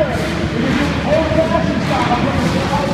It is important to exercise